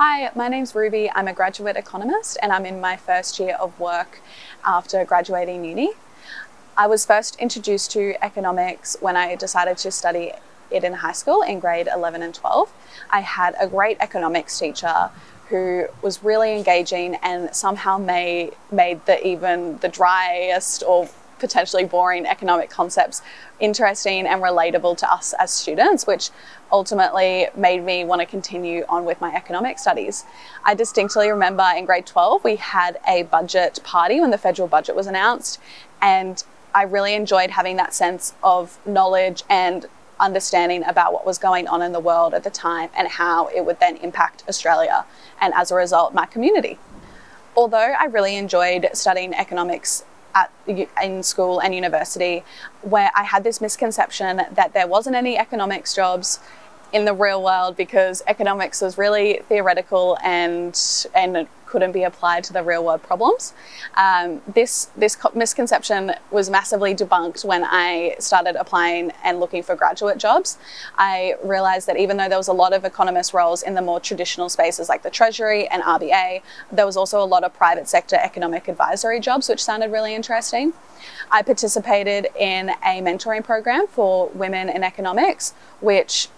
Hi, my name's Ruby. I'm a graduate economist and I'm in my first year of work after graduating uni. I was first introduced to economics when I decided to study it in high school in grade 11 and 12. I had a great economics teacher who was really engaging and somehow made, made the even the driest or potentially boring economic concepts interesting and relatable to us as students, which ultimately made me want to continue on with my economic studies. I distinctly remember in grade 12 we had a budget party when the federal budget was announced, and I really enjoyed having that sense of knowledge and understanding about what was going on in the world at the time and how it would then impact Australia and as a result my community. Although I really enjoyed studying economics at, in school and university where I had this misconception that there wasn't any economics jobs in the real world because economics was really theoretical and and couldn't be applied to the real world problems. Um, this this misconception was massively debunked when I started applying and looking for graduate jobs. I realized that even though there was a lot of economist roles in the more traditional spaces like the Treasury and RBA, there was also a lot of private sector economic advisory jobs, which sounded really interesting. I participated in a mentoring program for women in economics, which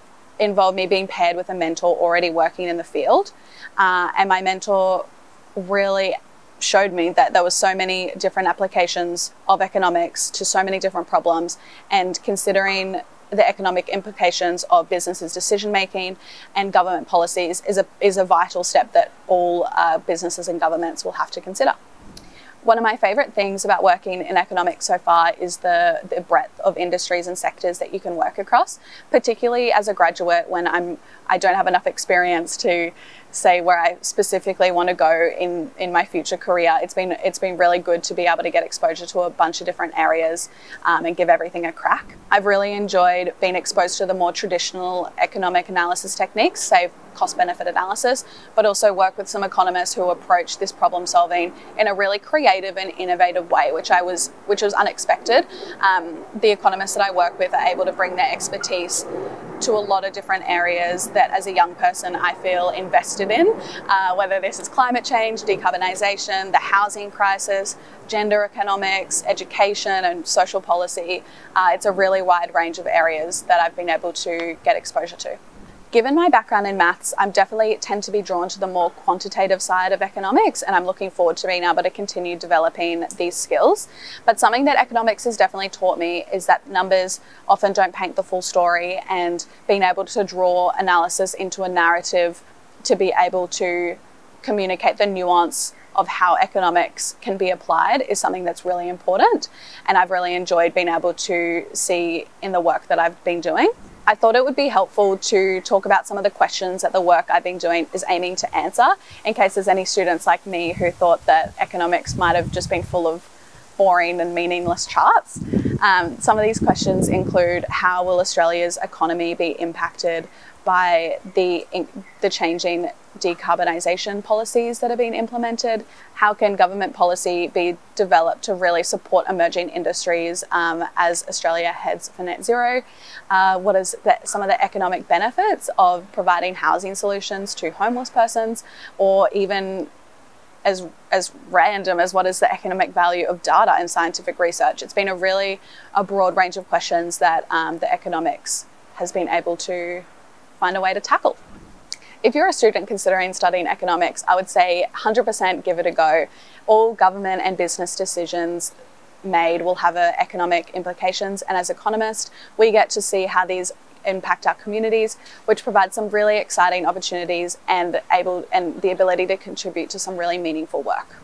involved me being paired with a mentor already working in the field. Uh, and my mentor really showed me that there were so many different applications of economics to so many different problems and considering the economic implications of businesses' decision making and government policies is a, is a vital step that all uh, businesses and governments will have to consider. One of my favourite things about working in economics so far is the, the breadth of industries and sectors that you can work across, particularly as a graduate when I'm I don't have enough experience to say where I specifically want to go in, in my future career. It's been it's been really good to be able to get exposure to a bunch of different areas um, and give everything a crack. I've really enjoyed being exposed to the more traditional economic analysis techniques, say cost benefit analysis, but also work with some economists who approach this problem solving in a really creative and innovative way, which I was which was unexpected. Um, the economists that I work with are able to bring their expertise to a lot of different areas that as a young person I feel invested in, uh, whether this is climate change, decarbonisation, the housing crisis, gender economics, education, and social policy. Uh, it's a really wide range of areas that I've been able to get exposure to. Given my background in maths, I'm definitely tend to be drawn to the more quantitative side of economics, and I'm looking forward to being able to continue developing these skills. But something that economics has definitely taught me is that numbers often don't paint the full story, and being able to draw analysis into a narrative to be able to communicate the nuance of how economics can be applied is something that's really important. And I've really enjoyed being able to see in the work that I've been doing. I thought it would be helpful to talk about some of the questions that the work I've been doing is aiming to answer in case there's any students like me who thought that economics might have just been full of boring and meaningless charts. Um, some of these questions include how will Australia's economy be impacted by the, the changing decarbonisation policies that are being implemented? How can government policy be developed to really support emerging industries um, as Australia heads for net zero? Uh, what is the, some of the economic benefits of providing housing solutions to homeless persons or even as as random as what is the economic value of data in scientific research. It's been a really a broad range of questions that um, the economics has been able to find a way to tackle. If you're a student considering studying economics, I would say 100% give it a go. All government and business decisions made will have economic implications, and as economists, we get to see how these impact our communities, which provides some really exciting opportunities and able and the ability to contribute to some really meaningful work.